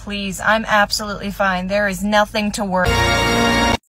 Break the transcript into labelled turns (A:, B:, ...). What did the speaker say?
A: please. I'm absolutely fine. There is nothing to worry.